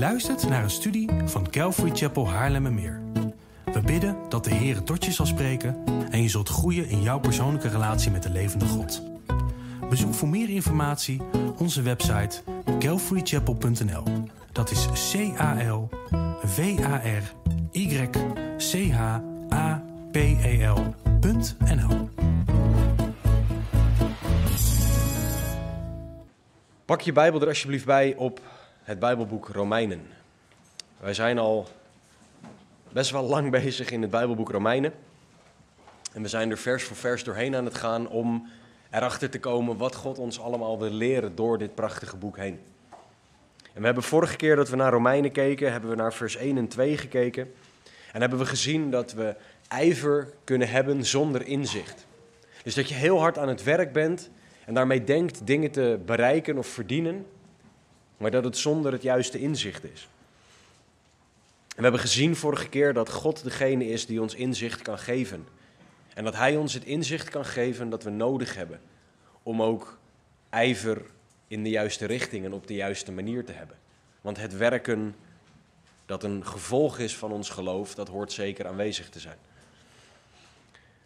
luistert naar een studie van Calvary Chapel Haarlemmermeer. We bidden dat de Heer tot je zal spreken en je zult groeien in jouw persoonlijke relatie met de levende God. Bezoek voor meer informatie onze website calvarychapel.nl. Dat is C-A-L-V-A-R-Y-C-H-A-P-E-L.nl. Pak je Bijbel er alsjeblieft bij op het Bijbelboek Romeinen. Wij zijn al best wel lang bezig in het Bijbelboek Romeinen. En we zijn er vers voor vers doorheen aan het gaan om erachter te komen wat God ons allemaal wil leren door dit prachtige boek heen. En we hebben vorige keer dat we naar Romeinen keken, hebben we naar vers 1 en 2 gekeken. En hebben we gezien dat we ijver kunnen hebben zonder inzicht. Dus dat je heel hard aan het werk bent en daarmee denkt dingen te bereiken of verdienen, maar dat het zonder het juiste inzicht is. En we hebben gezien vorige keer dat God degene is die ons inzicht kan geven. En dat Hij ons het inzicht kan geven dat we nodig hebben om ook ijver in de juiste richting en op de juiste manier te hebben. Want het werken dat een gevolg is van ons geloof, dat hoort zeker aanwezig te zijn.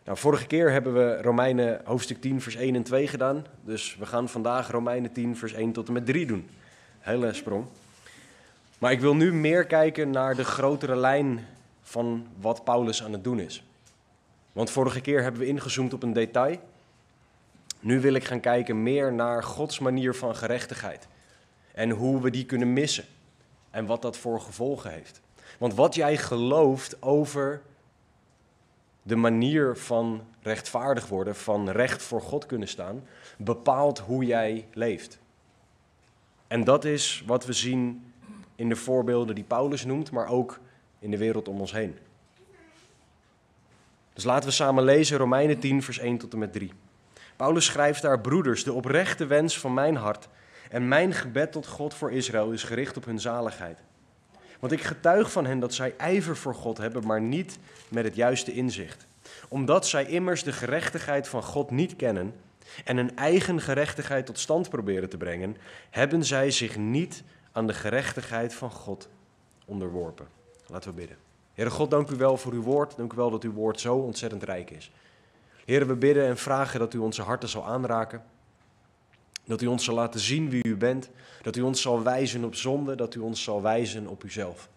Nou, vorige keer hebben we Romeinen hoofdstuk 10, vers 1 en 2 gedaan. Dus we gaan vandaag Romeinen 10, vers 1 tot en met 3 doen. Hele sprong. Maar ik wil nu meer kijken naar de grotere lijn van wat Paulus aan het doen is. Want vorige keer hebben we ingezoomd op een detail. Nu wil ik gaan kijken meer naar Gods manier van gerechtigheid. En hoe we die kunnen missen. En wat dat voor gevolgen heeft. Want wat jij gelooft over de manier van rechtvaardig worden, van recht voor God kunnen staan, bepaalt hoe jij leeft. En dat is wat we zien in de voorbeelden die Paulus noemt, maar ook in de wereld om ons heen. Dus laten we samen lezen Romeinen 10, vers 1 tot en met 3. Paulus schrijft daar, broeders, de oprechte wens van mijn hart en mijn gebed tot God voor Israël is gericht op hun zaligheid. Want ik getuig van hen dat zij ijver voor God hebben, maar niet met het juiste inzicht. Omdat zij immers de gerechtigheid van God niet kennen en een eigen gerechtigheid tot stand proberen te brengen, hebben zij zich niet aan de gerechtigheid van God onderworpen. Laten we bidden. Heere God, dank u wel voor uw woord. Dank u wel dat uw woord zo ontzettend rijk is. Heren, we bidden en vragen dat u onze harten zal aanraken. Dat u ons zal laten zien wie u bent. Dat u ons zal wijzen op zonde. Dat u ons zal wijzen op uzelf.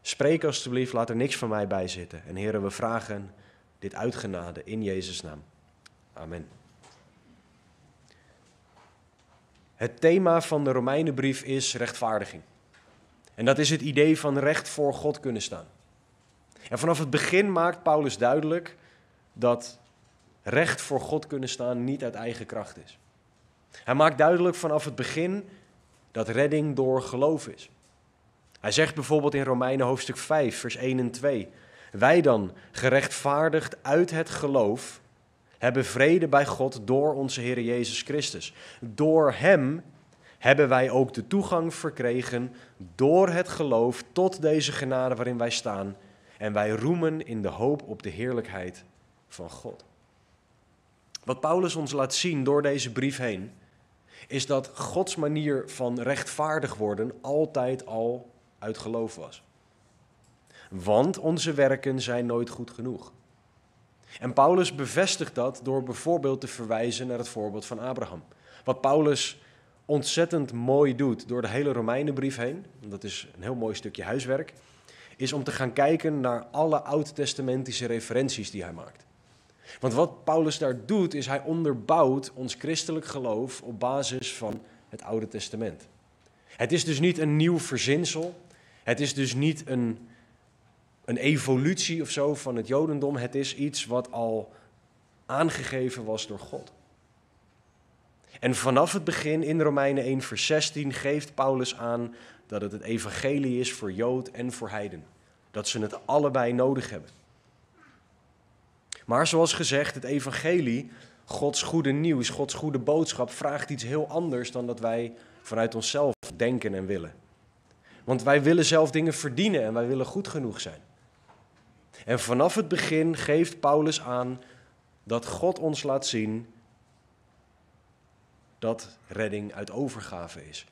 Spreek alstublieft, laat er niks van mij bij zitten. En heren, we vragen dit uitgenade in Jezus' naam. Amen. Het thema van de Romeinenbrief is rechtvaardiging. En dat is het idee van recht voor God kunnen staan. En vanaf het begin maakt Paulus duidelijk dat recht voor God kunnen staan niet uit eigen kracht is. Hij maakt duidelijk vanaf het begin dat redding door geloof is. Hij zegt bijvoorbeeld in Romeinen hoofdstuk 5, vers 1 en 2: Wij dan, gerechtvaardigd uit het geloof, hebben vrede bij God door onze Heer Jezus Christus. Door Hem hebben wij ook de toegang verkregen door het geloof tot deze genade waarin wij staan. En wij roemen in de hoop op de heerlijkheid van God. Wat Paulus ons laat zien door deze brief heen, is dat Gods manier van rechtvaardig worden altijd al uit geloof was. Want onze werken zijn nooit goed genoeg. En Paulus bevestigt dat door bijvoorbeeld te verwijzen naar het voorbeeld van Abraham. Wat Paulus ontzettend mooi doet door de hele Romeinenbrief heen, dat is een heel mooi stukje huiswerk, is om te gaan kijken naar alle oud-testamentische referenties die hij maakt. Want wat Paulus daar doet, is hij onderbouwt ons christelijk geloof op basis van het Oude Testament. Het is dus niet een nieuw verzinsel. Het is dus niet een, een evolutie of zo van het Jodendom. Het is iets wat al aangegeven was door God. En vanaf het begin in Romeinen 1, vers 16 geeft Paulus aan dat het het evangelie is voor Jood en voor Heiden. Dat ze het allebei nodig hebben. Maar zoals gezegd, het evangelie, Gods goede nieuws, Gods goede boodschap, vraagt iets heel anders dan dat wij vanuit onszelf denken en willen. Want wij willen zelf dingen verdienen en wij willen goed genoeg zijn. En vanaf het begin geeft Paulus aan dat God ons laat zien dat redding uit overgave is.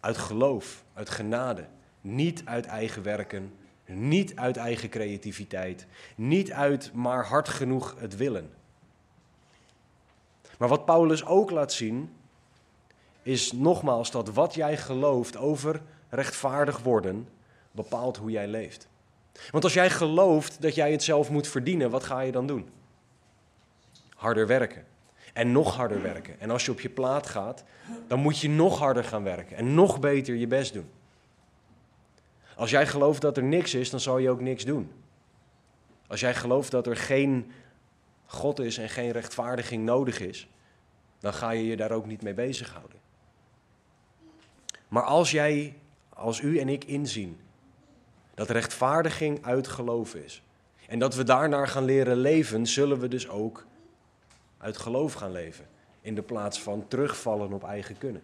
Uit geloof, uit genade. Niet uit eigen werken, niet uit eigen creativiteit, niet uit maar hard genoeg het willen. Maar wat Paulus ook laat zien, is nogmaals dat wat jij gelooft over rechtvaardig worden, bepaalt hoe jij leeft. Want als jij gelooft dat jij het zelf moet verdienen, wat ga je dan doen? Harder werken. En nog harder werken. En als je op je plaat gaat, dan moet je nog harder gaan werken. En nog beter je best doen. Als jij gelooft dat er niks is, dan zal je ook niks doen. Als jij gelooft dat er geen God is en geen rechtvaardiging nodig is, dan ga je je daar ook niet mee bezighouden. Maar als jij, als u en ik inzien dat rechtvaardiging uit geloof is en dat we daarnaar gaan leren leven, zullen we dus ook uit geloof gaan leven in de plaats van terugvallen op eigen kunnen.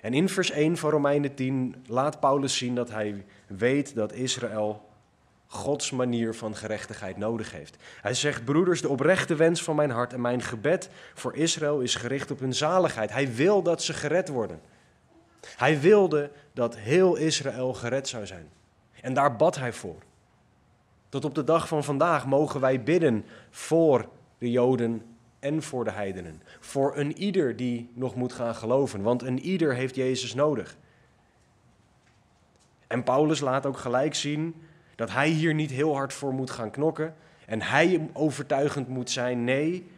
En in vers 1 van Romeinen 10 laat Paulus zien dat hij weet dat Israël Gods manier van gerechtigheid nodig heeft. Hij zegt, broeders, de oprechte wens van mijn hart en mijn gebed voor Israël is gericht op hun zaligheid. Hij wil dat ze gered worden. Hij wilde dat heel Israël gered zou zijn. En daar bad hij voor. Tot op de dag van vandaag mogen wij bidden voor de Joden en voor de heidenen. Voor een ieder die nog moet gaan geloven, want een ieder heeft Jezus nodig. En Paulus laat ook gelijk zien dat hij hier niet heel hard voor moet gaan knokken en hij overtuigend moet zijn. Nee,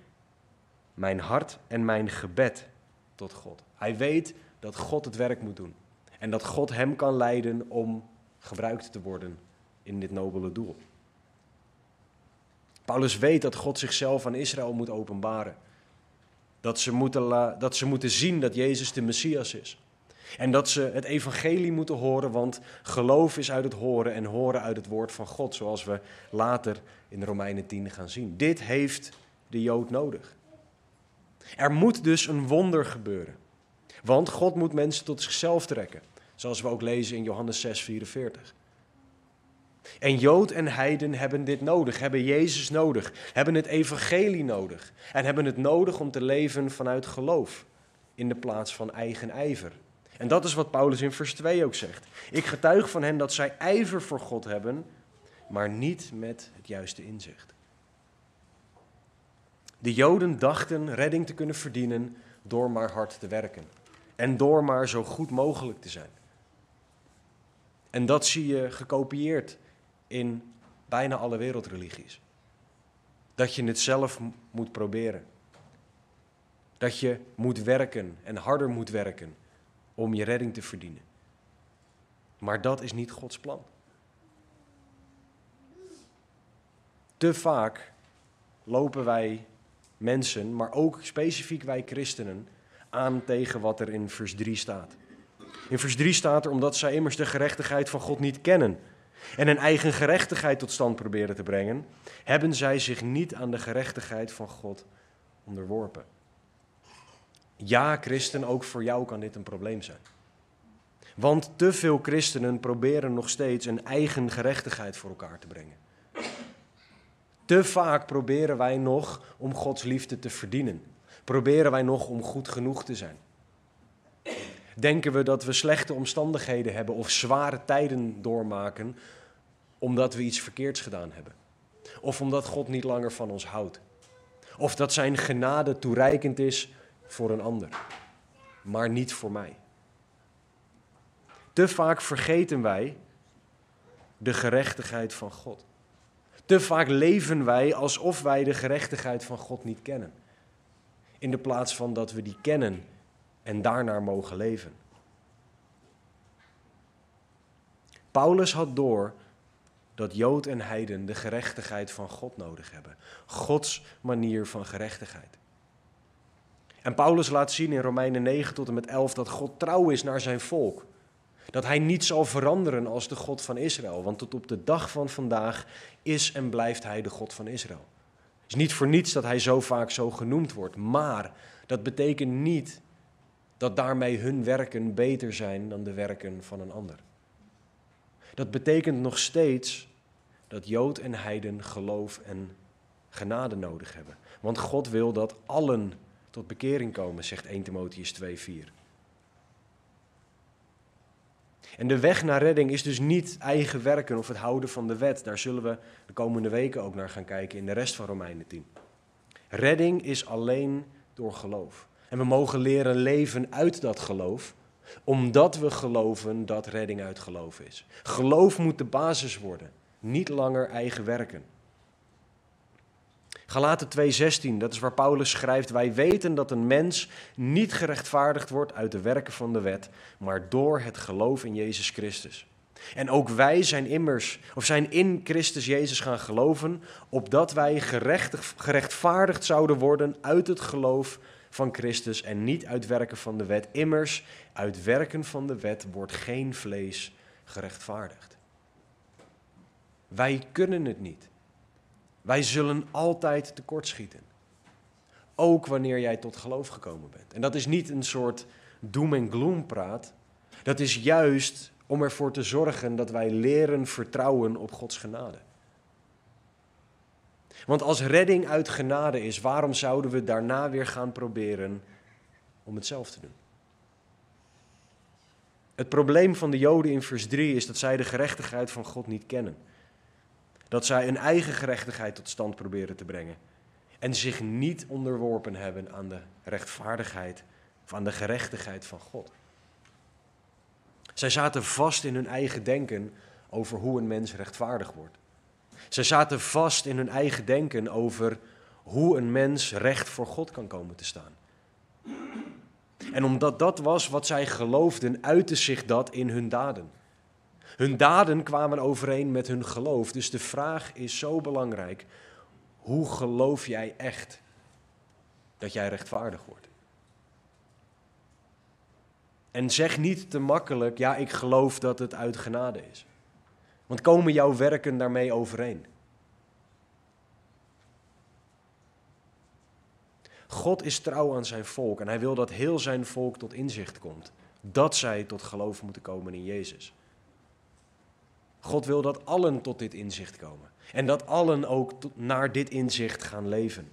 mijn hart en mijn gebed tot God. Hij weet dat God het werk moet doen en dat God hem kan leiden om gebruikt te worden in dit nobele doel. Paulus weet dat God zichzelf aan Israël moet openbaren. Dat ze moeten, dat ze moeten zien dat Jezus de Messias is. En dat ze het evangelie moeten horen, want geloof is uit het horen en horen uit het woord van God, zoals we later in Romeinen 10 gaan zien. Dit heeft de Jood nodig. Er moet dus een wonder gebeuren, want God moet mensen tot zichzelf trekken, zoals we ook lezen in Johannes 6, 44. En Jood en Heiden hebben dit nodig, hebben Jezus nodig, hebben het evangelie nodig en hebben het nodig om te leven vanuit geloof in de plaats van eigen ijver. En dat is wat Paulus in vers 2 ook zegt. Ik getuig van hen dat zij ijver voor God hebben, maar niet met het juiste inzicht. De Joden dachten redding te kunnen verdienen door maar hard te werken en door maar zo goed mogelijk te zijn. En dat zie je gekopieerd in bijna alle wereldreligies. Dat je het zelf moet proberen. Dat je moet werken en harder moet werken om je redding te verdienen. Maar dat is niet Gods plan. Te vaak lopen wij mensen, maar ook specifiek wij christenen, aan tegen wat er in vers 3 staat. In vers 3 staat er omdat zij immers de gerechtigheid van God niet kennen en een eigen gerechtigheid tot stand proberen te brengen, hebben zij zich niet aan de gerechtigheid van God onderworpen. Ja, christen, ook voor jou kan dit een probleem zijn. Want te veel christenen proberen nog steeds een eigen gerechtigheid voor elkaar te brengen. Te vaak proberen wij nog om Gods liefde te verdienen. Proberen wij nog om goed genoeg te zijn. Denken we dat we slechte omstandigheden hebben of zware tijden doormaken omdat we iets verkeerds gedaan hebben? Of omdat God niet langer van ons houdt? Of dat zijn genade toereikend is voor een ander, maar niet voor mij? Te vaak vergeten wij de gerechtigheid van God. Te vaak leven wij alsof wij de gerechtigheid van God niet kennen. In de plaats van dat we die kennen en daarnaar mogen leven. Paulus had door dat Jood en Heiden de gerechtigheid van God nodig hebben. Gods manier van gerechtigheid. En Paulus laat zien in Romeinen 9 tot en met 11 dat God trouw is naar zijn volk. Dat hij niet zal veranderen als de God van Israël. Want tot op de dag van vandaag is en blijft hij de God van Israël. Is niet voor niets dat hij zo vaak zo genoemd wordt. Maar dat betekent niet dat daarmee hun werken beter zijn dan de werken van een ander. Dat betekent nog steeds dat Jood en Heiden geloof en genade nodig hebben. Want God wil dat allen tot bekering komen, zegt 1 Timotheus 2:4. En de weg naar redding is dus niet eigen werken of het houden van de wet. Daar zullen we de komende weken ook naar gaan kijken in de rest van Romeinen 10. Redding is alleen door geloof. En we mogen leren leven uit dat geloof, omdat we geloven dat redding uit geloof is. Geloof moet de basis worden, niet langer eigen werken. Galaten 2:16, dat is waar Paulus schrijft: Wij weten dat een mens niet gerechtvaardigd wordt uit de werken van de wet, maar door het geloof in Jezus Christus. En ook wij zijn immers, of zijn in Christus Jezus gaan geloven, opdat wij gerechtvaardigd zouden worden uit het geloof van Christus en niet uit werken van de wet. Immers, uit werken van de wet wordt geen vlees gerechtvaardigd. Wij kunnen het niet. Wij zullen altijd tekortschieten. Ook wanneer jij tot geloof gekomen bent. En dat is niet een soort doom en gloom praat. Dat is juist om ervoor te zorgen dat wij leren vertrouwen op Gods genade. Want als redding uit genade is, waarom zouden we daarna weer gaan proberen om het zelf te doen? Het probleem van de Joden in vers 3 is dat zij de gerechtigheid van God niet kennen. Dat zij een eigen gerechtigheid tot stand proberen te brengen. En zich niet onderworpen hebben aan de rechtvaardigheid of aan de gerechtigheid van God. Zij zaten vast in hun eigen denken over hoe een mens rechtvaardig wordt. Zij zaten vast in hun eigen denken over hoe een mens recht voor God kan komen te staan. En omdat dat was wat zij geloofden, uitte zich dat in hun daden. Hun daden kwamen overeen met hun geloof. Dus de vraag is zo belangrijk. Hoe geloof jij echt dat jij rechtvaardig wordt? En zeg niet te makkelijk, ja, ik geloof dat het uit genade is. Want komen jouw werken daarmee overeen? God is trouw aan zijn volk en hij wil dat heel zijn volk tot inzicht komt. Dat zij tot geloof moeten komen in Jezus. God wil dat allen tot dit inzicht komen. En dat allen ook naar dit inzicht gaan leven.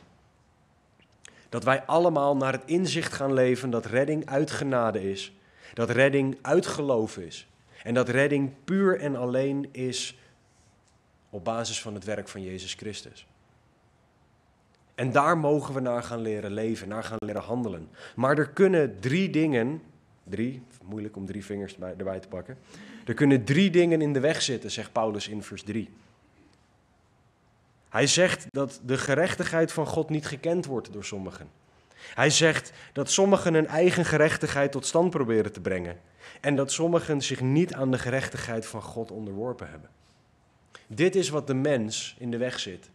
Dat wij allemaal naar het inzicht gaan leven dat redding uit genade is. Dat redding uit geloof is. En dat redding puur en alleen is op basis van het werk van Jezus Christus. En daar mogen we naar gaan leren leven, naar gaan leren handelen. Maar er kunnen drie dingen, drie, moeilijk om drie vingers erbij te pakken. Er kunnen drie dingen in de weg zitten, zegt Paulus in vers 3. Hij zegt dat de gerechtigheid van God niet gekend wordt door sommigen. Hij zegt dat sommigen hun eigen gerechtigheid tot stand proberen te brengen en dat sommigen zich niet aan de gerechtigheid van God onderworpen hebben. Dit is wat de mens in de weg zit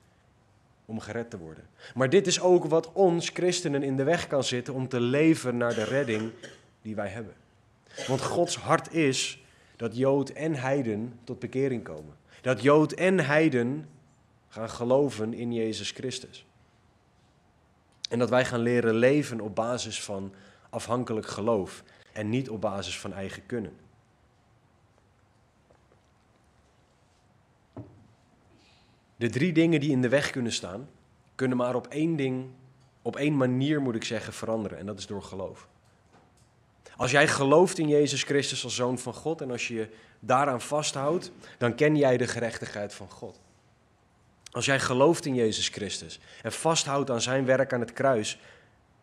om gered te worden. Maar dit is ook wat ons christenen in de weg kan zitten om te leven naar de redding die wij hebben. Want Gods hart is dat Jood en Heiden tot bekering komen. Dat Jood en Heiden gaan geloven in Jezus Christus. En dat wij gaan leren leven op basis van afhankelijk geloof en niet op basis van eigen kunnen. De drie dingen die in de weg kunnen staan, kunnen maar op één ding, op één manier moet ik zeggen, veranderen. En dat is door geloof. Als jij gelooft in Jezus Christus als zoon van God en als je je daaraan vasthoudt, dan ken jij de gerechtigheid van God. Als jij gelooft in Jezus Christus en vasthoudt aan zijn werk aan het kruis,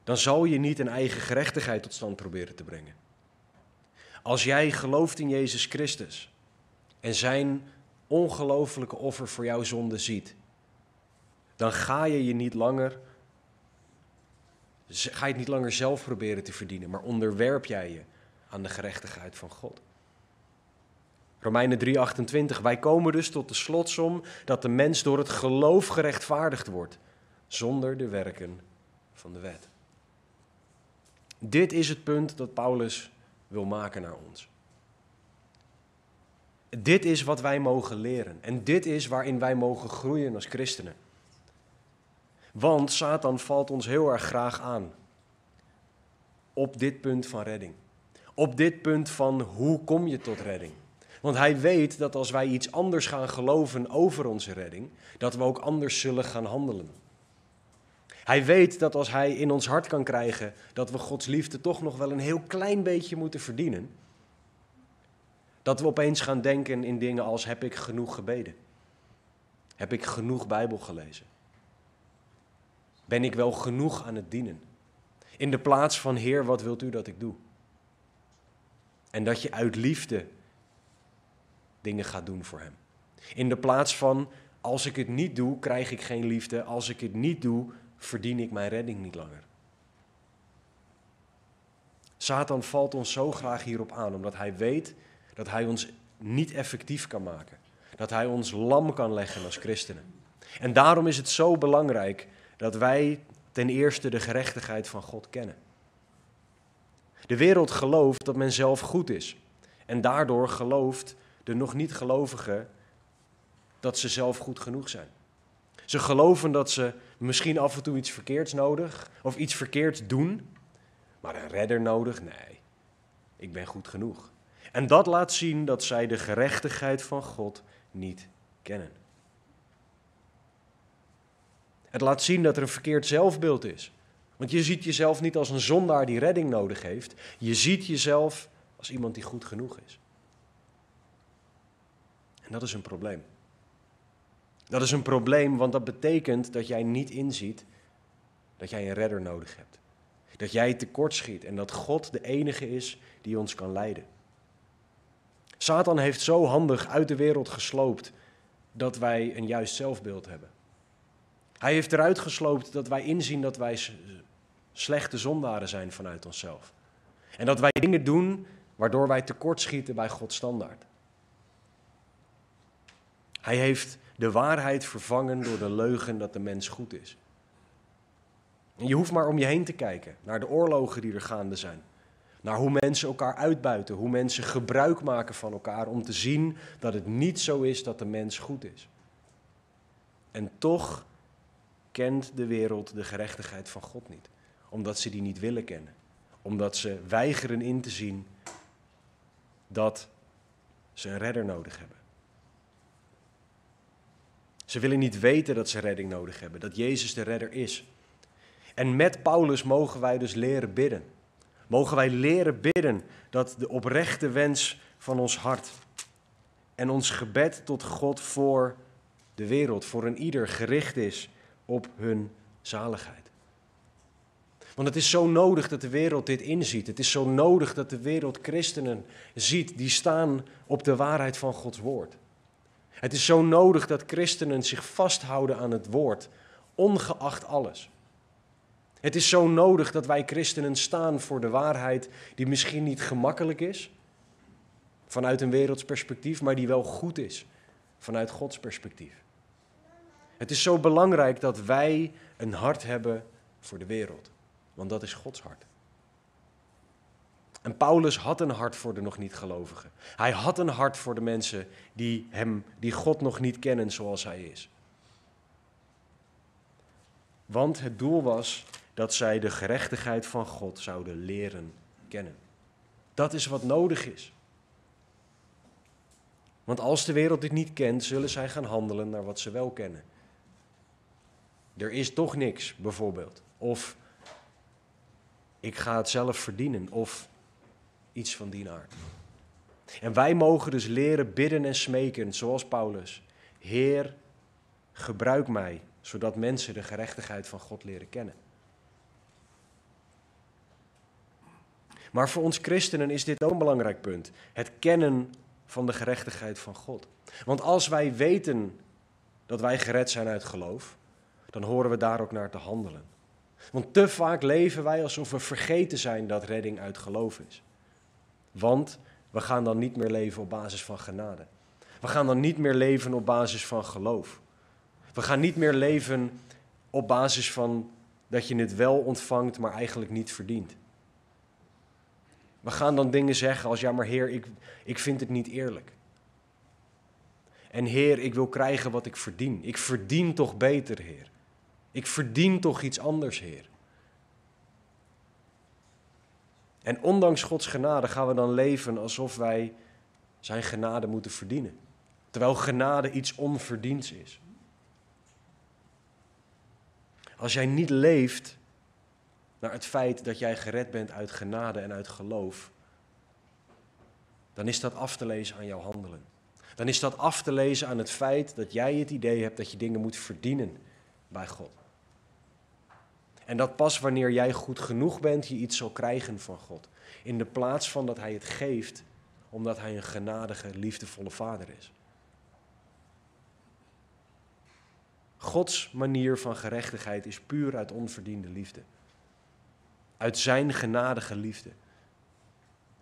dan zal je niet een eigen gerechtigheid tot stand proberen te brengen. Als jij gelooft in Jezus Christus en zijn ongelofelijke offer voor jouw zonde ziet, dan ga je je niet langer ga je het niet langer zelf proberen te verdienen, maar onderwerp jij je aan de gerechtigheid van God. Romeinen 3:28, wij komen dus tot de slotsom dat de mens door het geloof gerechtvaardigd wordt, zonder de werken van de wet. Dit is het punt dat Paulus wil maken naar ons. Dit is wat wij mogen leren en dit is waarin wij mogen groeien als christenen. Want Satan valt ons heel erg graag aan. Op dit punt van redding. Op dit punt van hoe kom je tot redding. Want hij weet dat als wij iets anders gaan geloven over onze redding, dat we ook anders zullen gaan handelen. Hij weet dat als hij in ons hart kan krijgen dat we Gods liefde toch nog wel een heel klein beetje moeten verdienen, dat we opeens gaan denken in dingen als heb ik genoeg gebeden? Heb ik genoeg Bijbel gelezen? Ben ik wel genoeg aan het dienen? In de plaats van Heer, wat wilt u dat ik doe? En dat je uit liefde dingen gaat doen voor Hem. In de plaats van als ik het niet doe, krijg ik geen liefde. Als ik het niet doe, verdien ik mijn redding niet langer. Satan valt ons zo graag hierop aan, omdat hij weet dat hij ons niet effectief kan maken. Dat hij ons lam kan leggen als christenen. En daarom is het zo belangrijk dat wij ten eerste de gerechtigheid van God kennen. De wereld gelooft dat men zelf goed is. En daardoor gelooft de nog niet gelovigen dat ze zelf goed genoeg zijn. Ze geloven dat ze misschien af en toe iets verkeerds nodig of iets verkeerds doen, maar een redder nodig? Nee, ik ben goed genoeg. En dat laat zien dat zij de gerechtigheid van God niet kennen. Het laat zien dat er een verkeerd zelfbeeld is. Want je ziet jezelf niet als een zondaar die redding nodig heeft. Je ziet jezelf als iemand die goed genoeg is. En dat is een probleem. Dat is een probleem, want dat betekent dat jij niet inziet dat jij een redder nodig hebt. Dat jij tekortschiet en dat God de enige is die ons kan leiden. Satan heeft zo handig uit de wereld gesloopt dat wij een juist zelfbeeld hebben. Hij heeft eruit gesloopt dat wij inzien dat wij slechte zondaren zijn vanuit onszelf. En dat wij dingen doen waardoor wij tekortschieten bij Gods standaard. Hij heeft de waarheid vervangen door de leugen dat de mens goed is. En je hoeft maar om je heen te kijken naar de oorlogen die er gaande zijn. Naar hoe mensen elkaar uitbuiten, hoe mensen gebruik maken van elkaar om te zien dat het niet zo is dat de mens goed is. En toch kent de wereld de gerechtigheid van God niet, omdat ze die niet willen kennen, omdat ze weigeren in te zien dat ze een redder nodig hebben. Ze willen niet weten dat ze redding nodig hebben, dat Jezus de redder is. En met Paulus mogen wij dus leren bidden. Mogen wij leren bidden dat de oprechte wens van ons hart en ons gebed tot God voor de wereld, voor een ieder gericht is op hun zaligheid. Want het is zo nodig dat de wereld dit inziet. Het is zo nodig dat de wereld christenen ziet die staan op de waarheid van Gods woord. Het is zo nodig dat christenen zich vasthouden aan het woord, ongeacht alles. Het is zo nodig dat wij christenen staan voor de waarheid die misschien niet gemakkelijk is vanuit een werelds perspectief, maar die wel goed is vanuit Gods perspectief. Het is zo belangrijk dat wij een hart hebben voor de wereld, want dat is Gods hart. En Paulus had een hart voor de nog niet gelovigen. Hij had een hart voor de mensen die hem, die God nog niet kennen zoals hij is. Want het doel was dat zij de gerechtigheid van God zouden leren kennen. Dat is wat nodig is. Want als de wereld dit niet kent, zullen zij gaan handelen naar wat ze wel kennen. Er is toch niks, bijvoorbeeld. Of ik ga het zelf verdienen. Of iets van die aard. En wij mogen dus leren bidden en smeken, zoals Paulus. Heer, gebruik mij, zodat mensen de gerechtigheid van God leren kennen. Maar voor ons christenen is dit ook een belangrijk punt. Het kennen van de gerechtigheid van God. Want als wij weten dat wij gered zijn uit geloof, dan horen we daar ook naar te handelen. Want te vaak leven wij alsof we vergeten zijn dat redding uit geloof is. Want we gaan dan niet meer leven op basis van genade. We gaan dan niet meer leven op basis van geloof. We gaan niet meer leven op basis van dat je het wel ontvangt, maar eigenlijk niet verdient. We gaan dan dingen zeggen als, ja maar Heer, ik, ik vind het niet eerlijk. En Heer, ik wil krijgen wat ik verdien. Ik verdien toch beter, Heer. Ik verdien toch iets anders, Heer. En ondanks Gods genade gaan we dan leven alsof wij zijn genade moeten verdienen. Terwijl genade iets onverdiends is. Als jij niet leeft naar het feit dat jij gered bent uit genade en uit geloof, dan is dat af te lezen aan jouw handelen. Dan is dat af te lezen aan het feit dat jij het idee hebt dat je dingen moet verdienen bij God. En dat pas wanneer jij goed genoeg bent, je iets zal krijgen van God. In de plaats van dat Hij het geeft, omdat Hij een genadige, liefdevolle Vader is. Gods manier van gerechtigheid is puur uit onverdiende liefde. Uit Zijn genadige liefde.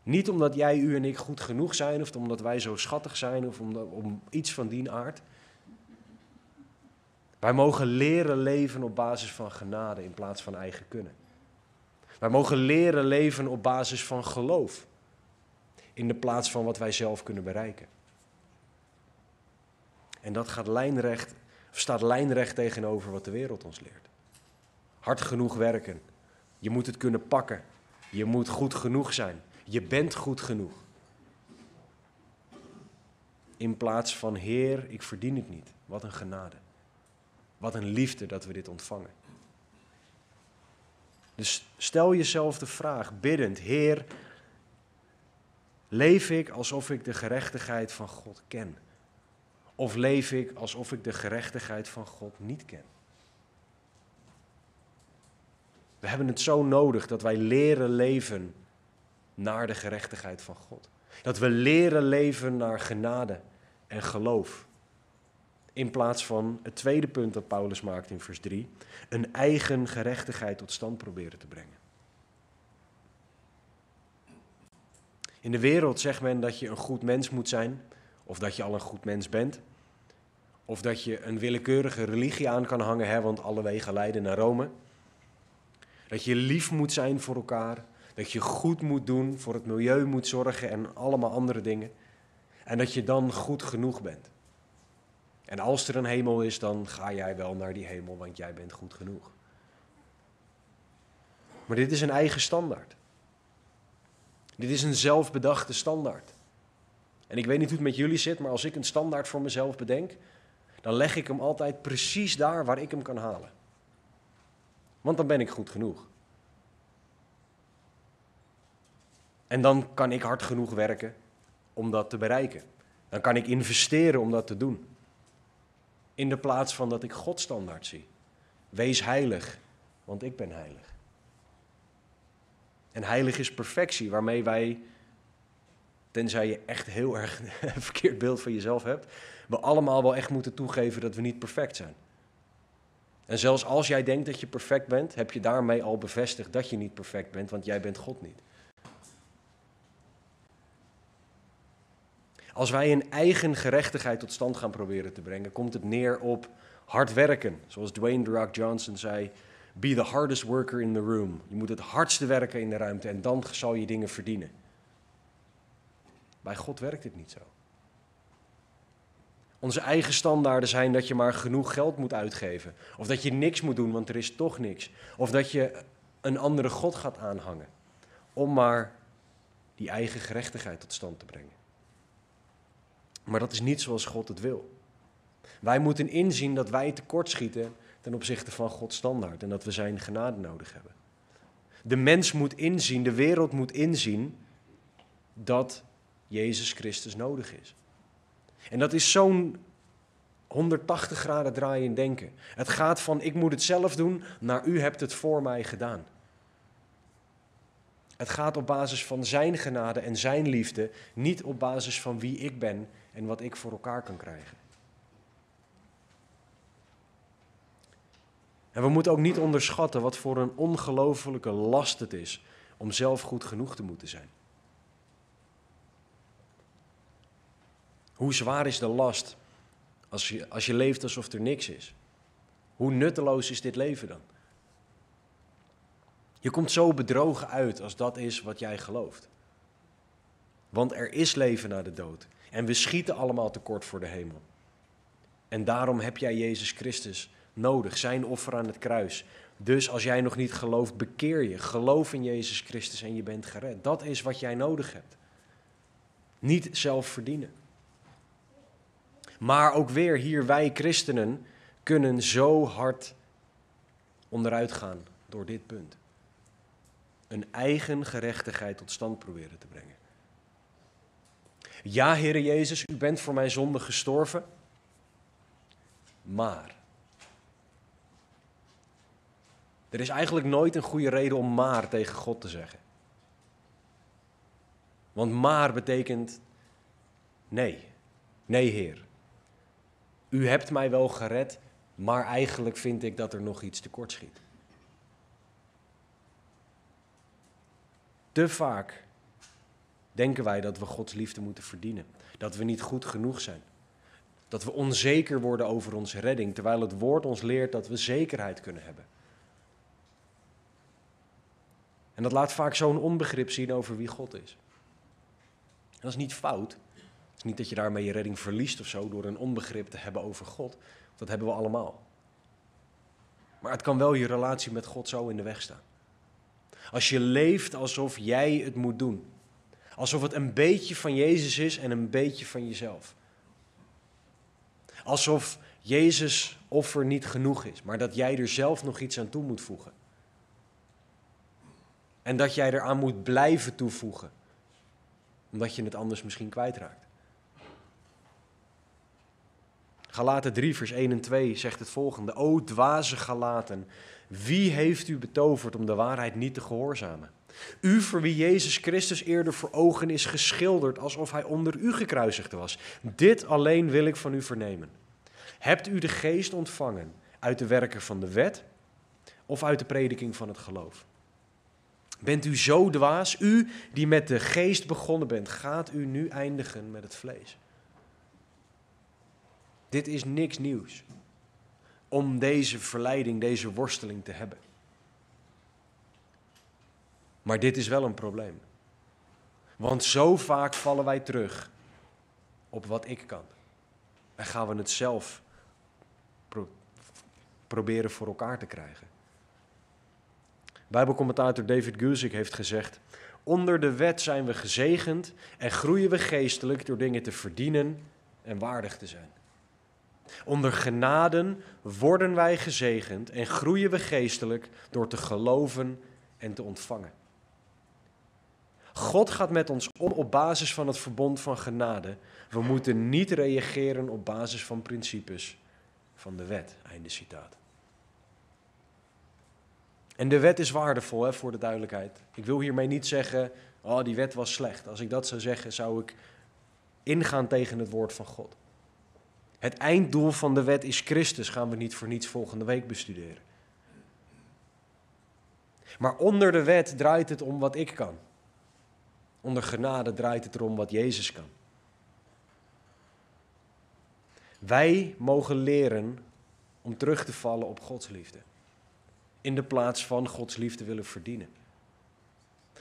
Niet omdat jij, u en ik goed genoeg zijn, of omdat wij zo schattig zijn, of om, om iets van die aard. Wij mogen leren leven op basis van genade in plaats van eigen kunnen. Wij mogen leren leven op basis van geloof in de plaats van wat wij zelf kunnen bereiken. En dat gaat lijnrecht, staat lijnrecht tegenover wat de wereld ons leert. Hard genoeg werken. Je moet het kunnen pakken. Je moet goed genoeg zijn. Je bent goed genoeg. In plaats van Heer, ik verdien het niet. Wat een genade. Wat een liefde dat we dit ontvangen. Dus stel jezelf de vraag, biddend, Heer, leef ik alsof ik de gerechtigheid van God ken? Of leef ik alsof ik de gerechtigheid van God niet ken? We hebben het zo nodig dat wij leren leven naar de gerechtigheid van God. Dat we leren leven naar genade en geloof. In plaats van het tweede punt dat Paulus maakt in vers 3, een eigen gerechtigheid tot stand proberen te brengen. In de wereld zegt men dat je een goed mens moet zijn, of dat je al een goed mens bent, of dat je een willekeurige religie aan kan hangen, hè, want alle wegen leiden naar Rome. Dat je lief moet zijn voor elkaar, dat je goed moet doen, voor het milieu moet zorgen en allemaal andere dingen. En dat je dan goed genoeg bent. En als er een hemel is, dan ga jij wel naar die hemel, want jij bent goed genoeg. Maar dit is een eigen standaard. Dit is een zelfbedachte standaard. En ik weet niet hoe het met jullie zit, maar als ik een standaard voor mezelf bedenk, dan leg ik hem altijd precies daar waar ik hem kan halen. Want dan ben ik goed genoeg. En dan kan ik hard genoeg werken om dat te bereiken. Dan kan ik investeren om dat te doen. In de plaats van dat ik God standaard zie. Wees heilig, want ik ben heilig. En heilig is perfectie, waarmee wij, tenzij je echt heel erg een verkeerd beeld van jezelf hebt, we allemaal wel echt moeten toegeven dat we niet perfect zijn. En zelfs als jij denkt dat je perfect bent, heb je daarmee al bevestigd dat je niet perfect bent, want jij bent God niet. Als wij een eigen gerechtigheid tot stand gaan proberen te brengen, komt het neer op hard werken. Zoals Dwayne The Rock Johnson zei, be the hardest worker in the room. Je moet het hardste werken in de ruimte en dan zal je dingen verdienen. Bij God werkt het niet zo. Onze eigen standaarden zijn dat je maar genoeg geld moet uitgeven. Of dat je niks moet doen, want er is toch niks. Of dat je een andere God gaat aanhangen. Om maar die eigen gerechtigheid tot stand te brengen. Maar dat is niet zoals God het wil. Wij moeten inzien dat wij tekortschieten ten opzichte van Gods standaard en dat we zijn genade nodig hebben. De mens moet inzien, de wereld moet inzien dat Jezus Christus nodig is. En dat is zo'n 180 graden draai in denken. Het gaat van ik moet het zelf doen naar u hebt het voor mij gedaan. Het gaat op basis van zijn genade en zijn liefde, niet op basis van wie ik ben en wat ik voor elkaar kan krijgen. En we moeten ook niet onderschatten wat voor een ongelofelijke last het is om zelf goed genoeg te moeten zijn. Hoe zwaar is de last als je, als je leeft alsof er niks is? Hoe nutteloos is dit leven dan? Je komt zo bedrogen uit als dat is wat jij gelooft. Want er is leven na de dood. En we schieten allemaal tekort voor de hemel. En daarom heb jij Jezus Christus nodig, zijn offer aan het kruis. Dus als jij nog niet gelooft, bekeer je. Geloof in Jezus Christus en je bent gered. Dat is wat jij nodig hebt. Niet zelf verdienen. Maar ook weer hier, wij christenen kunnen zo hard onderuit gaan door dit punt. Een eigen gerechtigheid tot stand proberen te brengen. Ja, Heere Jezus, u bent voor mijn zonde gestorven, maar. Er is eigenlijk nooit een goede reden om maar tegen God te zeggen. Want maar betekent nee. Nee, Heer. U hebt mij wel gered, maar eigenlijk vind ik dat er nog iets tekort schiet. Te vaak denken wij dat we Gods liefde moeten verdienen. Dat we niet goed genoeg zijn. Dat we onzeker worden over onze redding, terwijl het woord ons leert dat we zekerheid kunnen hebben. En dat laat vaak zo'n onbegrip zien over wie God is. dat is niet fout. Het is niet dat je daarmee je redding verliest of zo door een onbegrip te hebben over God. Dat hebben we allemaal. Maar het kan wel je relatie met God zo in de weg staan. Als je leeft alsof jij het moet doen. Alsof het een beetje van Jezus is en een beetje van jezelf. Alsof Jezus offer niet genoeg is, maar dat jij er zelf nog iets aan toe moet voegen. En dat jij eraan moet blijven toevoegen, omdat je het anders misschien kwijtraakt. Galaten 3, vers 1 en 2 zegt het volgende. O dwaze Galaten, wie heeft u betoverd om de waarheid niet te gehoorzamen? U voor wie Jezus Christus eerder voor ogen is geschilderd alsof hij onder u gekruisigd was. Dit alleen wil ik van u vernemen. Hebt u de geest ontvangen uit de werken van de wet of uit de prediking van het geloof? Bent u zo dwaas, u die met de geest begonnen bent, gaat u nu eindigen met het vlees? Dit is niks nieuws om deze verleiding, deze worsteling te hebben. Maar dit is wel een probleem. Want zo vaak vallen wij terug op wat ik kan. En gaan we het zelf proberen voor elkaar te krijgen. Bijbelcommentator David Guzik heeft gezegd: Onder de wet zijn we gezegend en groeien we geestelijk door dingen te verdienen en waardig te zijn. Onder genaden worden wij gezegend en groeien we geestelijk door te geloven en te ontvangen. God gaat met ons om op basis van het verbond van genade. We moeten niet reageren op basis van principes van de wet. Einde citaat. En de wet is waardevol, hè, voor de duidelijkheid. Ik wil hiermee niet zeggen, oh, die wet was slecht. Als ik dat zou zeggen, zou ik ingaan tegen het woord van God. Het einddoel van de wet is Christus, gaan we niet voor niets volgende week bestuderen. Maar onder de wet draait het om wat ik kan. Onder genade draait het erom wat Jezus kan. Wij mogen leren om terug te vallen op Gods liefde. In de plaats van Gods liefde willen verdienen.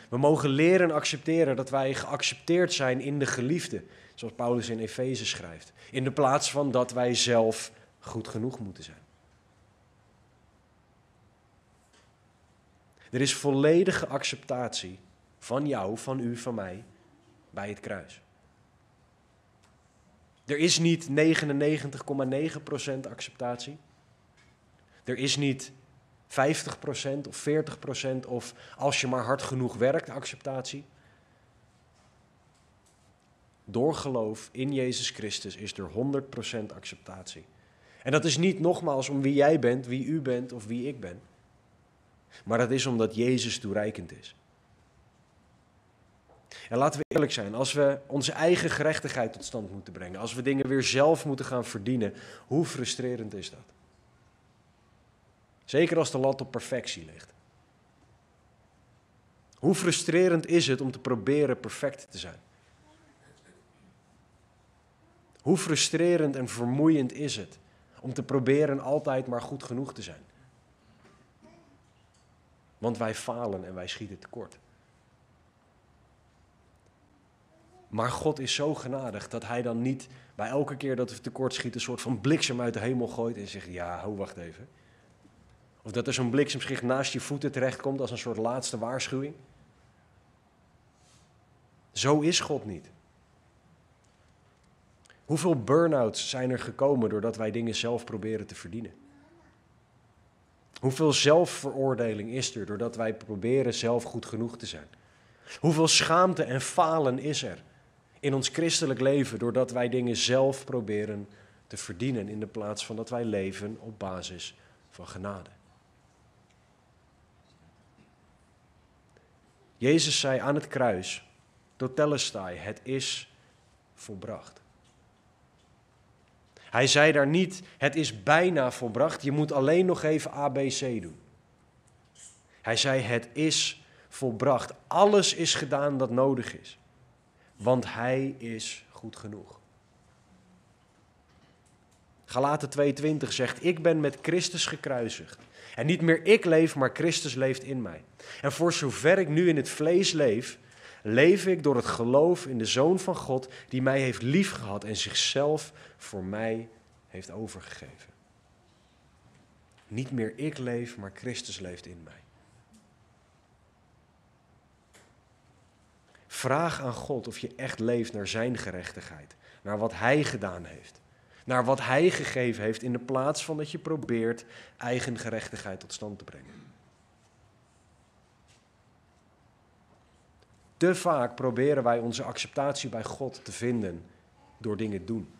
We mogen leren accepteren dat wij geaccepteerd zijn in de geliefde, zoals Paulus in Efeze schrijft. In de plaats van dat wij zelf goed genoeg moeten zijn. Er is volledige acceptatie van jou, van u, van mij bij het kruis. Er is niet 99,9% acceptatie. Er is niet 50% of 40% of als je maar hard genoeg werkt, acceptatie. Door geloof in Jezus Christus is er 100% acceptatie. En dat is niet nogmaals om wie jij bent, wie u bent of wie ik ben. Maar dat is omdat Jezus toereikend is. En laten we eerlijk zijn, als we onze eigen gerechtigheid tot stand moeten brengen, als we dingen weer zelf moeten gaan verdienen, hoe frustrerend is dat? Zeker als de lat op perfectie ligt. Hoe frustrerend is het om te proberen perfect te zijn? Hoe frustrerend en vermoeiend is het om te proberen altijd maar goed genoeg te zijn? Want wij falen en wij schieten tekort. Maar God is zo genadig dat hij dan niet bij elke keer dat we tekort schieten een soort van bliksem uit de hemel gooit en zegt, ja, ho, wacht even. Of dat er zo'n bliksemschicht naast je voeten terechtkomt als een soort laatste waarschuwing. Zo is God niet. Hoeveel burn-outs zijn er gekomen doordat wij dingen zelf proberen te verdienen? Hoeveel zelfveroordeling is er doordat wij proberen zelf goed genoeg te zijn? Hoeveel schaamte en falen is er in ons christelijk leven doordat wij dingen zelf proberen te verdienen in de plaats van dat wij leven op basis van genade? Jezus zei aan het kruis, Totelestai, het is volbracht. Hij zei daar niet, het is bijna volbracht, je moet alleen nog even ABC doen. Hij zei, het is volbracht. Alles is gedaan dat nodig is, want Hij is goed genoeg. Galaten 2:20 zegt, ik ben met Christus gekruisigd. En niet meer ik leef, maar Christus leeft in mij. En voor zover ik nu in het vlees leef, leef ik door het geloof in de Zoon van God, die mij heeft liefgehad en zichzelf voor mij heeft overgegeven. Niet meer ik leef, maar Christus leeft in mij. Vraag aan God of je echt leeft naar Zijn gerechtigheid, naar wat Hij gedaan heeft, naar wat Hij gegeven heeft, in de plaats van dat je probeert eigen gerechtigheid tot stand te brengen. Te vaak proberen wij onze acceptatie bij God te vinden door dingen te doen.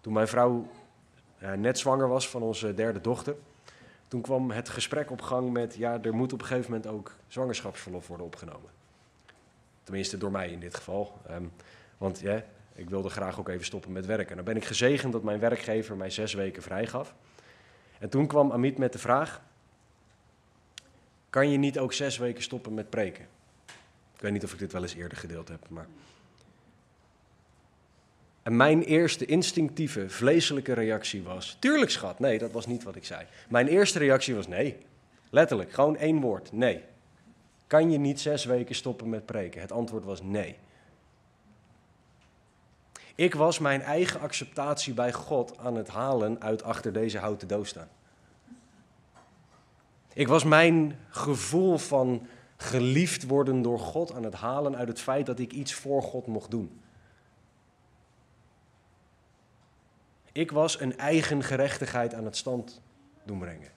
Toen mijn vrouw uh, net zwanger was van onze derde dochter, toen kwam het gesprek op gang met, ja, er moet op een gegeven moment ook zwangerschapsverlof worden opgenomen. Tenminste, door mij in dit geval. Um, want ja, ik wilde graag ook even stoppen met werken. Dan ben ik gezegend dat mijn werkgever mij zes weken vrij gaf. En toen kwam Amit met de vraag: Kan je niet ook zes weken stoppen met preken? Ik weet niet of ik dit wel eens eerder gedeeld heb, maar. En mijn eerste instinctieve, vleeselijke reactie was: Tuurlijk, schat. Nee, dat was niet wat ik zei. Mijn eerste reactie was: Nee. Letterlijk, gewoon één woord: Nee. Kan je niet zes weken stoppen met preken? Het antwoord was nee. Ik was mijn eigen acceptatie bij God aan het halen uit achter deze houten doos staan. Ik was mijn gevoel van geliefd worden door God aan het halen uit het feit dat ik iets voor God mocht doen. Ik was een eigen gerechtigheid aan het stand doen brengen.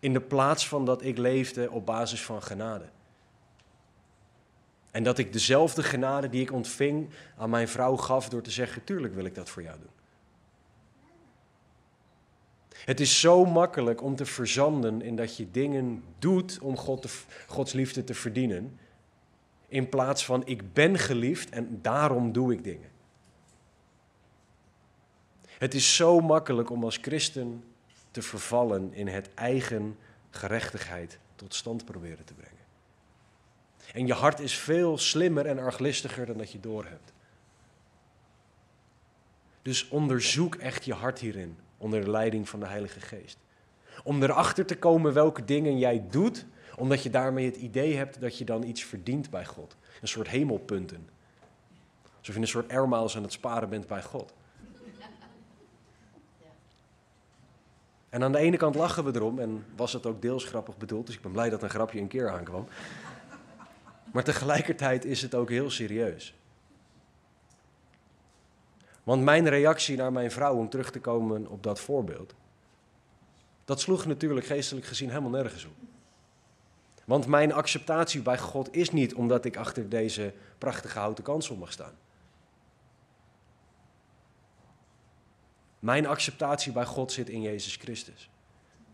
In de plaats van dat ik leefde op basis van genade. En dat ik dezelfde genade die ik ontving aan mijn vrouw gaf door te zeggen, tuurlijk wil ik dat voor jou doen. Het is zo makkelijk om te verzanden in dat je dingen doet om God te, Gods liefde te verdienen. In plaats van ik ben geliefd en daarom doe ik dingen. Het is zo makkelijk om als christen te vervallen in het eigen gerechtigheid tot stand proberen te brengen. En je hart is veel slimmer en arglistiger dan dat je doorhebt. Dus onderzoek echt je hart hierin, onder de leiding van de Heilige Geest. Om erachter te komen welke dingen jij doet, omdat je daarmee het idee hebt dat je dan iets verdient bij God. Een soort hemelpunten. Alsof je een soort airmiles aan het sparen bent bij God. En aan de ene kant lachen we erom en was het ook deels grappig bedoeld, dus ik ben blij dat een grapje een keer aankwam. Maar tegelijkertijd is het ook heel serieus. Want mijn reactie naar mijn vrouw, om terug te komen op dat voorbeeld, dat sloeg natuurlijk geestelijk gezien helemaal nergens op. Want mijn acceptatie bij God is niet omdat ik achter deze prachtige houten kansel mag staan. Mijn acceptatie bij God zit in Jezus Christus.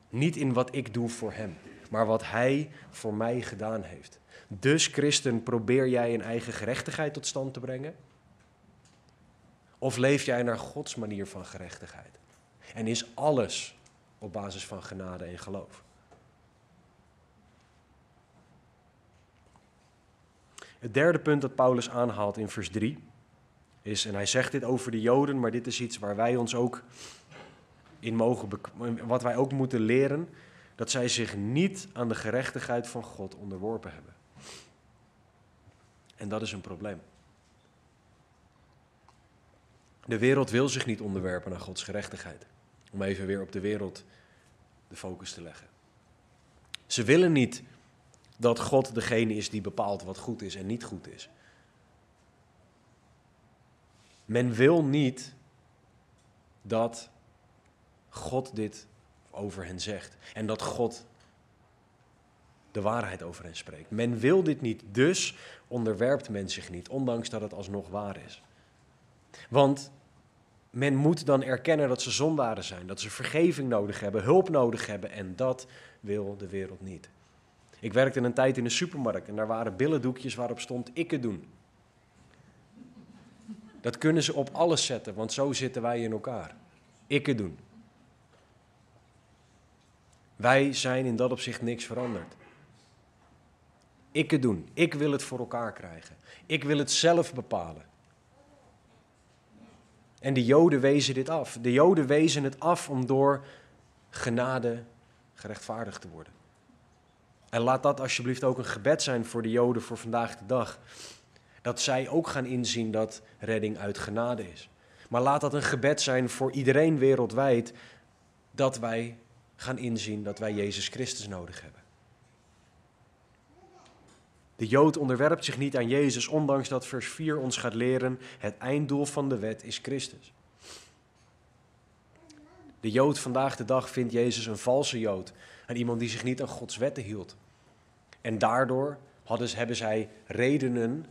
Niet in wat ik doe voor Hem, maar wat Hij voor mij gedaan heeft. Dus, christen, probeer jij een eigen gerechtigheid tot stand te brengen? Of leef jij naar Gods manier van gerechtigheid? En is alles op basis van genade en geloof? Het derde punt dat Paulus aanhaalt in vers 3 is, en hij zegt dit over de Joden, maar dit is iets waar wij ons ook in mogen, wat wij ook moeten leren, dat zij zich niet aan de gerechtigheid van God onderworpen hebben. En dat is een probleem. De wereld wil zich niet onderwerpen aan Gods gerechtigheid. Om even weer op de wereld de focus te leggen. Ze willen niet dat God degene is die bepaalt wat goed is en niet goed is. Men wil niet dat God dit over hen zegt. En dat God de waarheid over hen spreekt. Men wil dit niet, dus onderwerpt men zich niet, ondanks dat het alsnog waar is. Want men moet dan erkennen dat ze zondaren zijn, dat ze vergeving nodig hebben, hulp nodig hebben en dat wil de wereld niet. Ik werkte een tijd in een supermarkt en daar waren billendoekjes waarop stond ikke doen. Dat kunnen ze op alles zetten, want zo zitten wij in elkaar. Ikke doen. Wij zijn in dat opzicht niks veranderd. Ikke doen. Ik wil het voor elkaar krijgen. Ik wil het zelf bepalen. En de Joden wezen dit af. De Joden wezen het af om door genade gerechtvaardigd te worden. En laat dat alsjeblieft ook een gebed zijn voor de Joden voor vandaag de dag. Dat zij ook gaan inzien dat redding uit genade is. Maar laat dat een gebed zijn voor iedereen wereldwijd. Dat wij gaan inzien dat wij Jezus Christus nodig hebben. De Jood onderwerpt zich niet aan Jezus, ondanks dat vers 4 ons gaat leren: het einddoel van de wet is Christus. De Jood vandaag de dag vindt Jezus een valse Jood en iemand die zich niet aan Gods wetten hield. En daardoor hadden, hebben zij redenen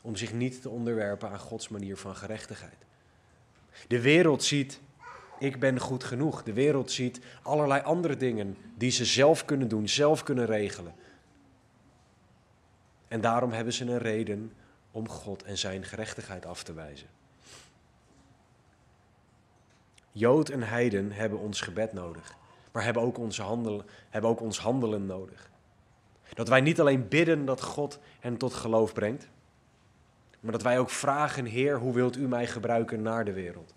om zich niet te onderwerpen aan Gods manier van gerechtigheid. De wereld ziet, ik ben goed genoeg. De wereld ziet allerlei andere dingen die ze zelf kunnen doen, zelf kunnen regelen. En daarom hebben ze een reden om God en zijn gerechtigheid af te wijzen. Jood en heiden hebben ons gebed nodig, maar hebben ook, onze handelen, hebben ook ons handelen nodig. Dat wij niet alleen bidden dat God hen tot geloof brengt, maar dat wij ook vragen, Heer, hoe wilt u mij gebruiken naar de wereld?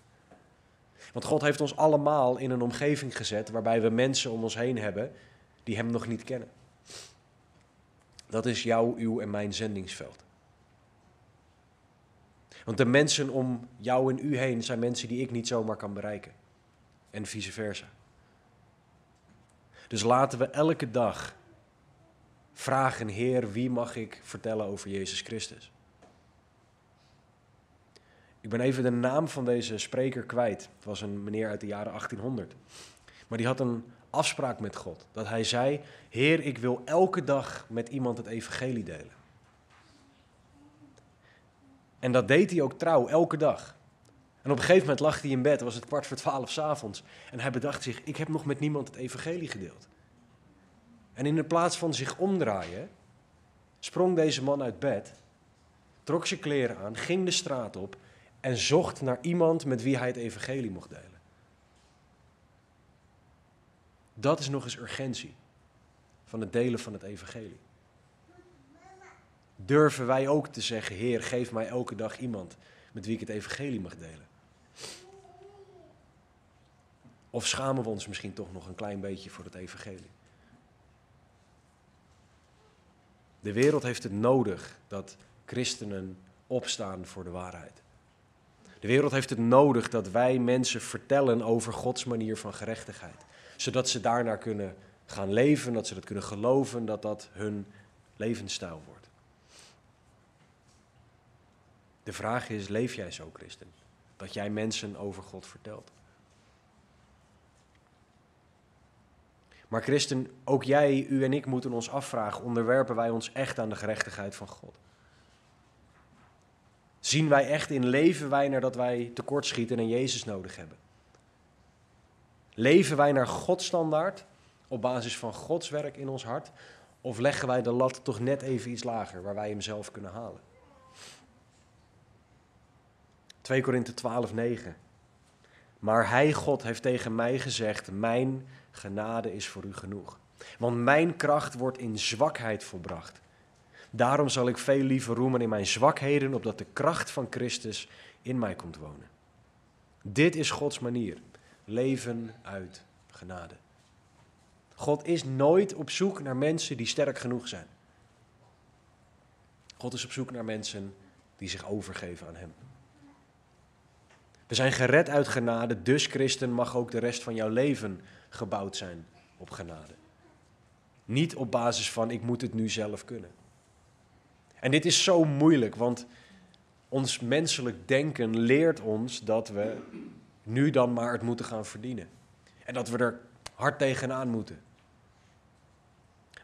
Want God heeft ons allemaal in een omgeving gezet waarbij we mensen om ons heen hebben die Hem nog niet kennen. Dat is jouw, uw en mijn zendingsveld. Want de mensen om jou en u heen zijn mensen die ik niet zomaar kan bereiken. En vice versa. Dus laten we elke dag vragen, Heer, wie mag ik vertellen over Jezus Christus? Ik ben even de naam van deze spreker kwijt. Het was een meneer uit de jaren 1800. Maar die had een afspraak met God. Dat hij zei: Heer, ik wil elke dag met iemand het evangelie delen. En dat deed hij ook trouw, elke dag. En op een gegeven moment lag hij in bed, was het kwart voor twaalf s'avonds. En hij bedacht zich: Ik heb nog met niemand het evangelie gedeeld. En in de plaats van zich omdraaien, sprong deze man uit bed, trok zijn kleren aan, ging de straat op en zocht naar iemand met wie hij het evangelie mocht delen. Dat is nog eens urgentie van het delen van het evangelie. Durven wij ook te zeggen, Heer, geef mij elke dag iemand met wie ik het evangelie mag delen? Of schamen we ons misschien toch nog een klein beetje voor het evangelie? De wereld heeft het nodig dat christenen opstaan voor de waarheid. De wereld heeft het nodig dat wij mensen vertellen over Gods manier van gerechtigheid zodat ze daarnaar kunnen gaan leven, dat ze dat kunnen geloven, dat dat hun levensstijl wordt. De vraag is, leef jij zo, christen? Dat jij mensen over God vertelt. Maar christen, ook jij, u en ik moeten ons afvragen, onderwerpen wij ons echt aan de gerechtigheid van God? Zien wij echt in, leven wij naar dat wij tekortschieten en Jezus nodig hebben? Leven wij naar Gods standaard op basis van Gods werk in ons hart? Of leggen wij de lat toch net even iets lager, waar wij hem zelf kunnen halen? 2 Korinthe 12, 9. Maar hij, God, heeft tegen mij gezegd: Mijn genade is voor u genoeg. Want mijn kracht wordt in zwakheid volbracht. Daarom zal ik veel liever roemen in mijn zwakheden, opdat de kracht van Christus in mij komt wonen. Dit is Gods manier. Leven uit genade. God is nooit op zoek naar mensen die sterk genoeg zijn. God is op zoek naar mensen die zich overgeven aan Hem. We zijn gered uit genade, dus christen mag ook de rest van jouw leven gebouwd zijn op genade. Niet op basis van ik moet het nu zelf kunnen. En dit is zo moeilijk, want ons menselijk denken leert ons dat we nu dan maar het moeten gaan verdienen. En dat we er hard tegenaan moeten.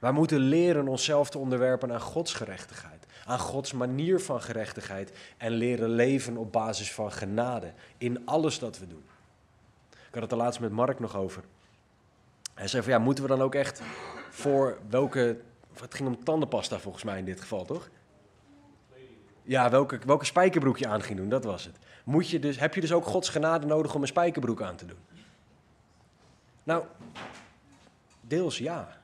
Wij moeten leren onszelf te onderwerpen aan Gods gerechtigheid, aan Gods manier van gerechtigheid en leren leven op basis van genade in alles dat we doen. Ik had het er laatst met Mark nog over. Hij zei van ja, moeten we dan ook echt voor welke, het ging om tandenpasta volgens mij in dit geval toch? Ja, welke, welke spijkerbroek je aan ging doen, dat was het. Moet je dus, heb je dus ook Gods genade nodig om een spijkerbroek aan te doen? Nou, deels ja.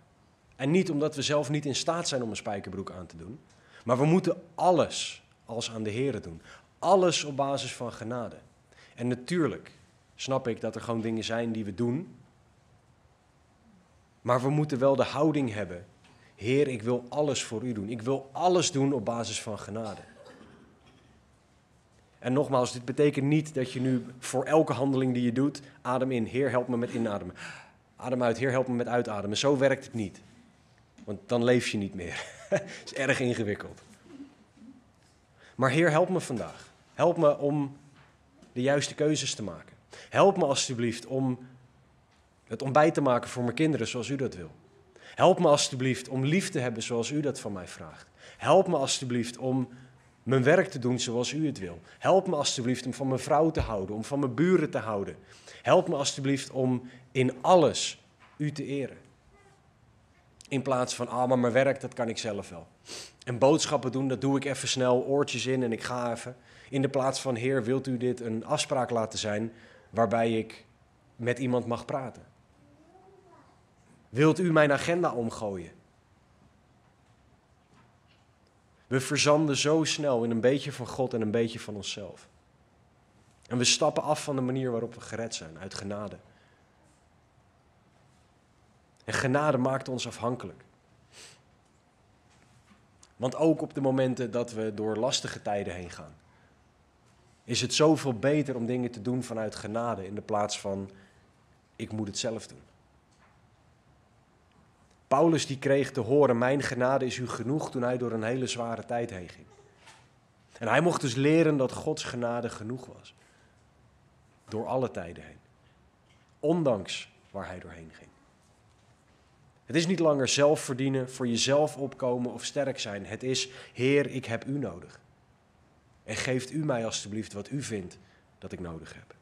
En niet omdat we zelf niet in staat zijn om een spijkerbroek aan te doen. Maar we moeten alles als aan de Here doen. Alles op basis van genade. En natuurlijk snap ik dat er gewoon dingen zijn die we doen. Maar we moeten wel de houding hebben. Heer, ik wil alles voor u doen. Ik wil alles doen op basis van genade. En nogmaals, dit betekent niet dat je nu voor elke handeling die je doet, adem in. Heer, help me met inademen. Adem uit. Heer, help me met uitademen. Zo werkt het niet. Want dan leef je niet meer. Het is erg ingewikkeld. Maar Heer, help me vandaag. Help me om de juiste keuzes te maken. Help me alstublieft om het ontbijt te maken voor mijn kinderen zoals u dat wil. Help me alstublieft om lief te hebben zoals u dat van mij vraagt. Help me alstublieft om mijn werk te doen zoals u het wil. Help me alstublieft om van mijn vrouw te houden, om van mijn buren te houden. Help me alstublieft om in alles u te eren. In plaats van, ah, maar mijn werk, dat kan ik zelf wel. En boodschappen doen, dat doe ik even snel, oortjes in en ik ga even. In de plaats van, Heer, wilt u dit een afspraak laten zijn waarbij ik met iemand mag praten? Wilt u mijn agenda omgooien? We verzanden zo snel in een beetje van God en een beetje van onszelf. En we stappen af van de manier waarop we gered zijn, uit genade. En genade maakt ons afhankelijk. Want ook op de momenten dat we door lastige tijden heen gaan, is het zoveel beter om dingen te doen vanuit genade in de plaats van ik moet het zelf doen. Paulus die kreeg te horen, mijn genade is u genoeg toen hij door een hele zware tijd heen ging. En hij mocht dus leren dat Gods genade genoeg was. Door alle tijden heen. Ondanks waar hij doorheen ging. Het is niet langer zelf verdienen, voor jezelf opkomen of sterk zijn. Het is, Heer, ik heb u nodig. En geeft u mij alstublieft wat u vindt dat ik nodig heb.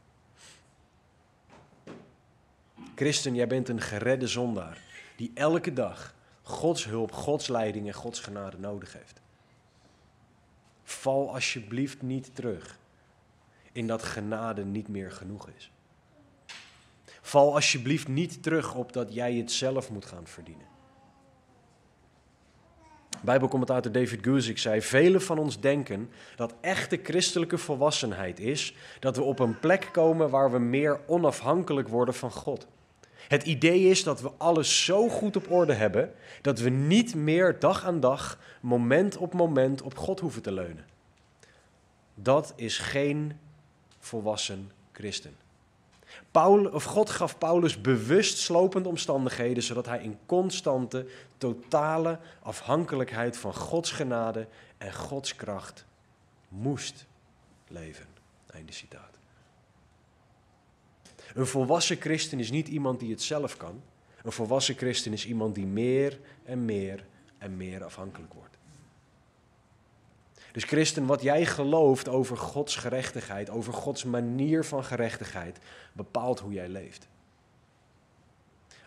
Christen, jij bent een geredde zondaar die elke dag Gods hulp, Gods leiding en Gods genade nodig heeft. Val alsjeblieft niet terug in dat genade niet meer genoeg is. Val alsjeblieft niet terug op dat jij het zelf moet gaan verdienen. Bijbelcommentator David Guzik zei: Velen van ons denken dat echte christelijke volwassenheid is dat we op een plek komen waar we meer onafhankelijk worden van God. Het idee is dat we alles zo goed op orde hebben dat we niet meer dag aan dag, moment op moment op God hoeven te leunen. Dat is geen volwassen christen. Paul, of God gaf Paulus bewust slopende omstandigheden, zodat hij in constante, totale afhankelijkheid van Gods genade en Gods kracht moest leven. Einde citaat. Een volwassen christen is niet iemand die het zelf kan. Een volwassen christen is iemand die meer en meer en meer afhankelijk wordt. Dus christen, wat jij gelooft over Gods gerechtigheid, over Gods manier van gerechtigheid, bepaalt hoe jij leeft.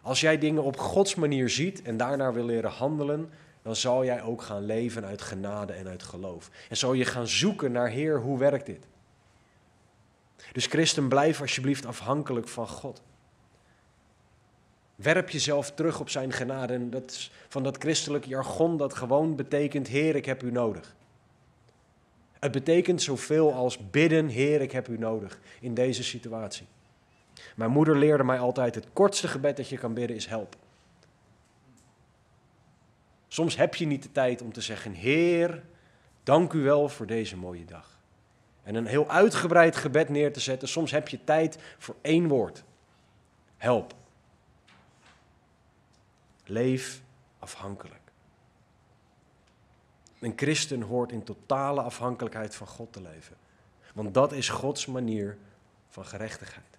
Als jij dingen op Gods manier ziet en daarnaar wil leren handelen, dan zal jij ook gaan leven uit genade en uit geloof. En zal je gaan zoeken naar Heer, hoe werkt dit? Dus christen, blijf alsjeblieft afhankelijk van God. Werp jezelf terug op zijn genade en dat, van dat christelijke jargon dat gewoon betekent, Heer, ik heb u nodig. Het betekent zoveel als bidden, Heer, ik heb u nodig in deze situatie. Mijn moeder leerde mij altijd, het kortste gebed dat je kan bidden is help. Soms heb je niet de tijd om te zeggen, Heer, dank u wel voor deze mooie dag. En een heel uitgebreid gebed neer te zetten. Soms heb je tijd voor één woord. Help. Leef afhankelijk. Een christen hoort in totale afhankelijkheid van God te leven. Want dat is Gods manier van gerechtigheid.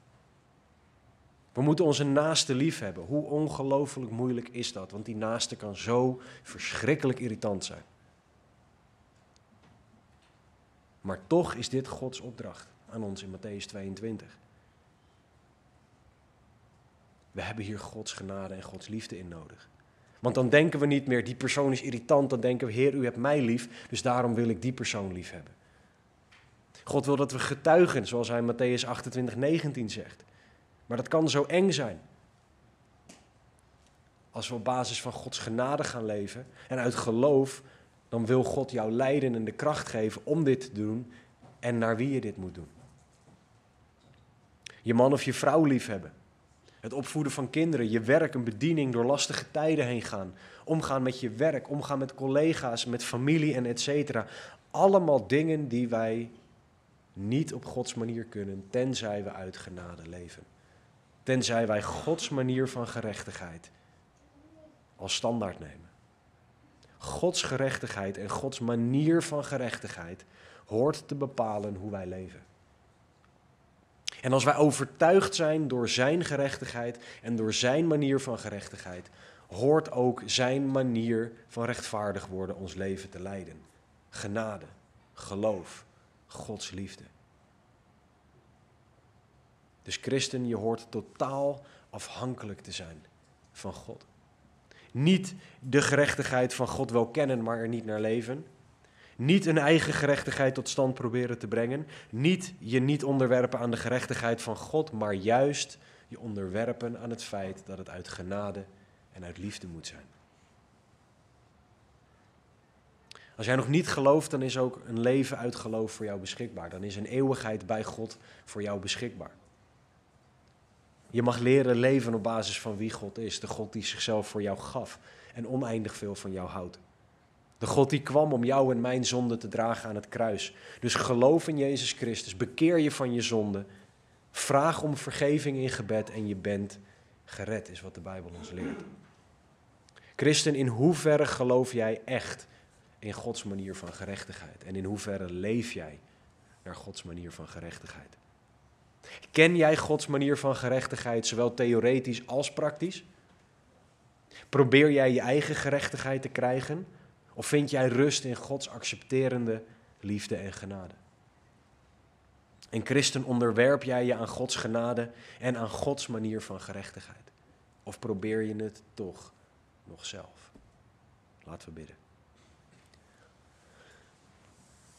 We moeten onze naaste lief hebben. Hoe ongelooflijk moeilijk is dat? Want die naaste kan zo verschrikkelijk irritant zijn. Maar toch is dit Gods opdracht aan ons in Matthäus 22. We hebben hier Gods genade en Gods liefde in nodig. Want dan denken we niet meer, die persoon is irritant. Dan denken we, Heer, u hebt mij lief, dus daarom wil ik die persoon lief hebben. God wil dat we getuigen, zoals hij in Matthäus 28, 19 zegt. Maar dat kan zo eng zijn. Als we op basis van Gods genade gaan leven en uit geloof, dan wil God jou leiden en de kracht geven om dit te doen en naar wie je dit moet doen. Je man of je vrouw liefhebben. Het opvoeden van kinderen, je werk, een bediening, door lastige tijden heen gaan. Omgaan met je werk, omgaan met collega's, met familie en et cetera. Allemaal dingen die wij niet op Gods manier kunnen, tenzij we uit genade leven. Tenzij wij Gods manier van gerechtigheid als standaard nemen. Gods gerechtigheid en Gods manier van gerechtigheid hoort te bepalen hoe wij leven. En als wij overtuigd zijn door Zijn gerechtigheid en door Zijn manier van gerechtigheid, hoort ook Zijn manier van rechtvaardig worden ons leven te leiden. Genade, geloof, Gods liefde. Dus christen, je hoort totaal afhankelijk te zijn van God. Niet de gerechtigheid van God wel kennen, maar er niet naar leven. Niet een eigen gerechtigheid tot stand proberen te brengen. Niet je niet onderwerpen aan de gerechtigheid van God, maar juist je onderwerpen aan het feit dat het uit genade en uit liefde moet zijn. Als jij nog niet gelooft, dan is ook een leven uit geloof voor jou beschikbaar. Dan is een eeuwigheid bij God voor jou beschikbaar. Je mag leren leven op basis van wie God is. De God die zichzelf voor jou gaf en oneindig veel van jou houdt. De God die kwam om jou en mijn zonde te dragen aan het kruis. Dus geloof in Jezus Christus, bekeer je van je zonde, vraag om vergeving in gebed en je bent gered, is wat de Bijbel ons leert. Christen, in hoeverre geloof jij echt in Gods manier van gerechtigheid? En in hoeverre leef jij naar Gods manier van gerechtigheid? Ken jij Gods manier van gerechtigheid, zowel theoretisch als praktisch? Probeer jij je eigen gerechtigheid te krijgen? Of vind jij rust in Gods accepterende liefde en genade? En christen, onderwerp jij je aan Gods genade en aan Gods manier van gerechtigheid? Of probeer je het toch nog zelf? Laten we bidden.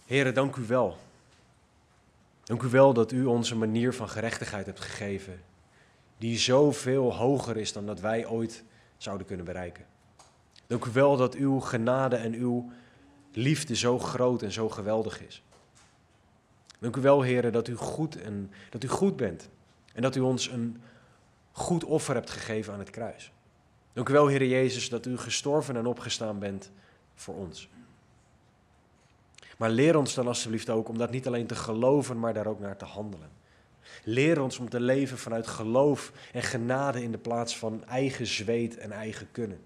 Heren, dank u wel Dank u wel dat u onze manier van gerechtigheid hebt gegeven, die zoveel hoger is dan dat wij ooit zouden kunnen bereiken. Dank u wel dat uw genade en uw liefde zo groot en zo geweldig is. Dank u wel, heren, dat u goed, en, dat u goed bent en dat u ons een goed offer hebt gegeven aan het kruis. Dank u wel, Heer Jezus, dat u gestorven en opgestaan bent voor ons. Maar leer ons dan alsjeblieft ook om dat niet alleen te geloven, maar daar ook naar te handelen. Leer ons om te leven vanuit geloof en genade in de plaats van eigen zweet en eigen kunnen.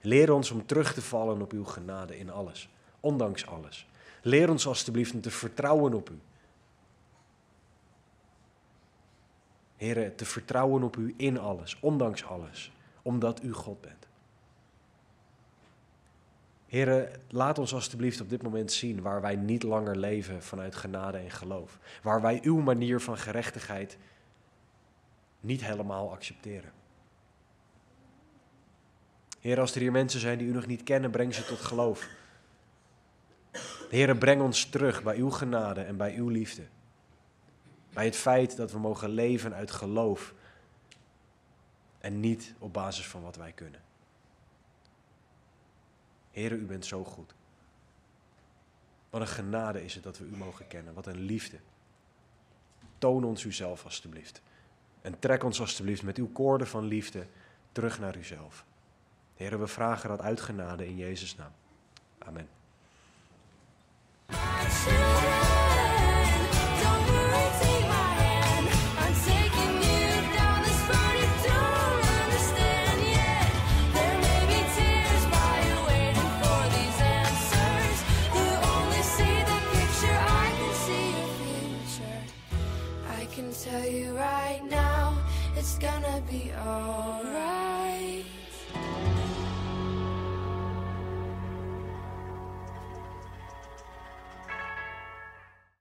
Leer ons om terug te vallen op uw genade in alles, ondanks alles. Leer ons alstublieft om te vertrouwen op u. Heren, te vertrouwen op u in alles, ondanks alles, omdat u God bent. Heren, laat ons alstublieft op dit moment zien waar wij niet langer leven vanuit genade en geloof. Waar wij uw manier van gerechtigheid niet helemaal accepteren. Heer, als er hier mensen zijn die u nog niet kennen, breng ze tot geloof. Heren, breng ons terug bij uw genade en bij uw liefde. Bij het feit dat we mogen leven uit geloof en niet op basis van wat wij kunnen. Heren, u bent zo goed. Wat een genade is het dat we u mogen kennen. Wat een liefde. Toon ons uzelf alstublieft. En trek ons alstublieft met uw koorden van liefde terug naar uzelf. Heren, we vragen dat uit genade in Jezus' naam. Amen. be alright.